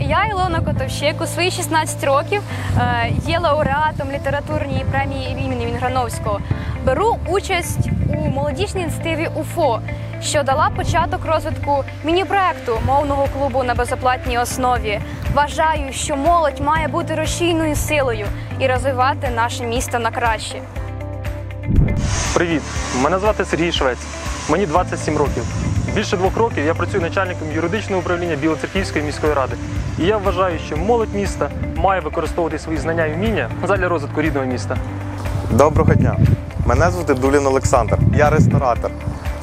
Я Ілона Котовщик у свої 16 років е, є лауреатом літературної премії імені Вінграновського. Беру участь у молодіжній ініціативі УФО, що дала початок розвитку міні-проекту мовного клубу на безоплатній основі. Вважаю, що молодь має бути рушійною силою і розвивати наше місто на краще. Привіт! Мене звати Сергій Швець. Мені 27 років. Більше двох років я працюю начальником юридичного управління Білоцерківської міської ради. І я вважаю, що молодь міста має використовувати свої знання і вміння задля розвитку рідного міста. Доброго дня. Мене звати Дулін Олександр. Я ресторатор.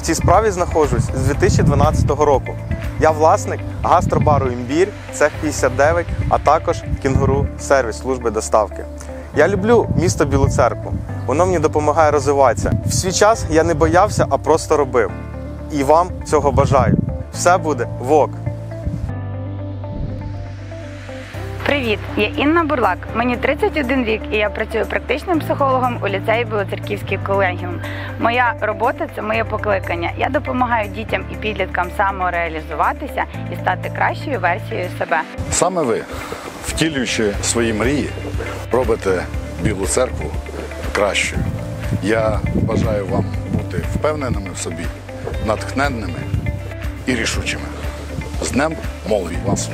В цій справі знаходжусь з 2012 року. Я власник гастробару Імбір, цех 59, а також кінгуру сервіс служби доставки. Я люблю місто Білу. Воно мені допомагає розвиватися. В свій час я не боявся, а просто робив. І вам цього бажаю. Все буде вок. Привіт, я Інна Бурлак. Мені 31 рік, і я працюю практичним психологом у ліцеї Білоцерківський колегіум. Моя робота це моє покликання. Я допомагаю дітям і підліткам самореалізуватися і стати кращою версією себе. Саме ви, втілюючи свої мрії, робите Білу церкву кращою. Я бажаю вам бути впевненими в собі, натхненними і рішучими. З Днем молоді вас!